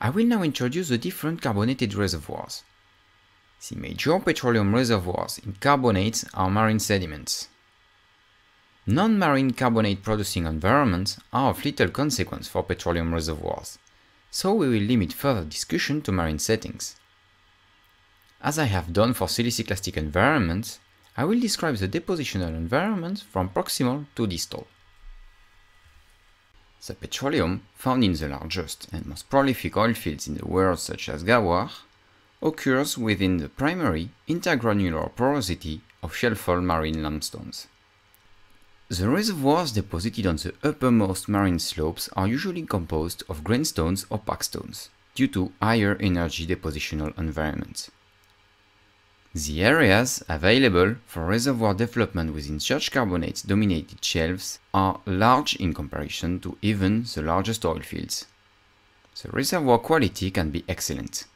I will now introduce the different carbonated reservoirs. The major petroleum reservoirs in carbonates are marine sediments. Non-marine carbonate producing environments are of little consequence for petroleum reservoirs, so we will limit further discussion to marine settings. As I have done for siliciclastic environments, I will describe the depositional environment from proximal to distal. The petroleum found in the largest and most prolific oil fields in the world such as Ghawar occurs within the primary intergranular porosity of shelf-fault marine limestones. The reservoirs deposited on the uppermost marine slopes are usually composed of grainstones or packstones, due to higher energy depositional environments. The areas available for reservoir development within such carbonate dominated shelves are large in comparison to even the largest oil fields. The reservoir quality can be excellent.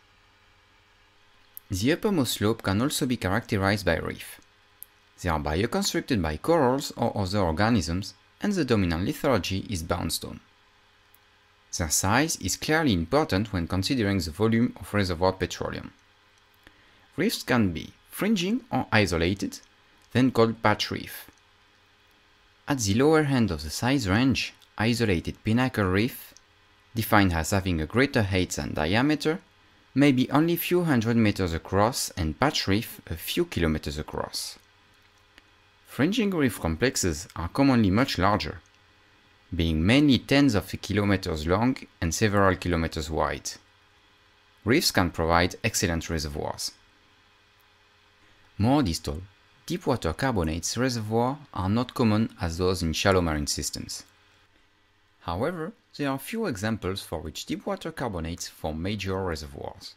The uppermost slope can also be characterized by reef. They are bioconstructed by corals or other organisms and the dominant lithology is boundstone. Their size is clearly important when considering the volume of reservoir petroleum. Reefs can be fringing or isolated, then called patch reef. At the lower end of the size range, isolated pinnacle reef, defined as having a greater height than diameter, may be only few hundred meters across and patch reef a few kilometers across. Fringing reef complexes are commonly much larger, being mainly tens of kilometers long and several kilometers wide. Reefs can provide excellent reservoirs. More distal, deepwater carbonates reservoirs are not common as those in shallow marine systems. However, there are few examples for which deepwater carbonates form major reservoirs.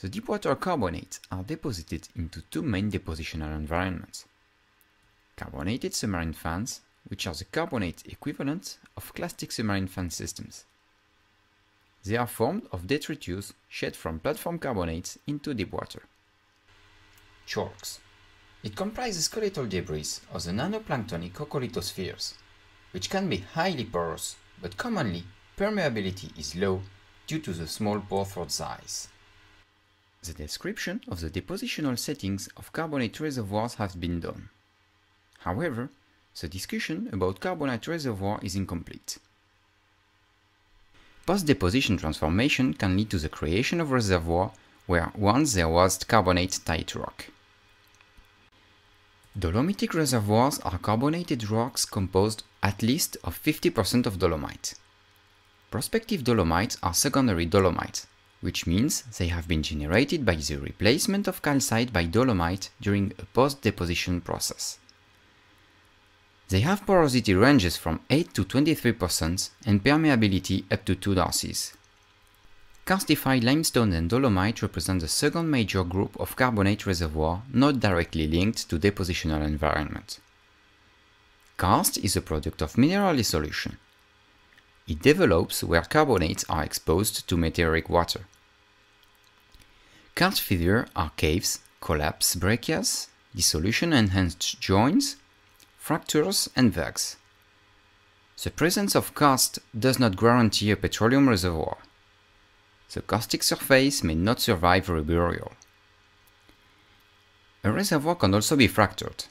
The deepwater carbonates are deposited into two main depositional environments. Carbonated submarine fans, which are the carbonate equivalent of clastic submarine fan systems. They are formed of detritus shed from platform carbonates into deep water chalks. It comprises skeletal debris of the nanoplanktonic coccolithospheres, which can be highly porous, but commonly permeability is low due to the small pore throat size. The description of the depositional settings of carbonate reservoirs has been done. However, the discussion about carbonate reservoir is incomplete. Post-deposition transformation can lead to the creation of reservoir where once there was carbonate tight rock. Dolomitic reservoirs are carbonated rocks composed at least of 50% of dolomite. Prospective dolomites are secondary dolomites, which means they have been generated by the replacement of calcite by dolomite during a post-deposition process. They have porosity ranges from 8 to 23% and permeability up to 2 darcies. Karstified limestone and dolomite represent the second major group of carbonate reservoir not directly linked to depositional environment. Karst is a product of mineral dissolution. It develops where carbonates are exposed to meteoric water. Karst fissures are caves, collapse breccias, dissolution-enhanced joints, fractures, and vugs. The presence of karst does not guarantee a petroleum reservoir the karstic surface may not survive reburial. A reservoir can also be fractured.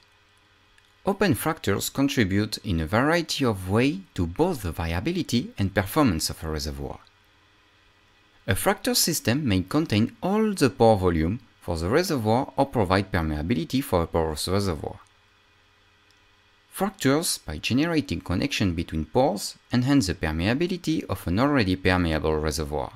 Open fractures contribute in a variety of ways to both the viability and performance of a reservoir. A fracture system may contain all the pore volume for the reservoir or provide permeability for a porous reservoir. Fractures, by generating connection between pores, enhance the permeability of an already permeable reservoir.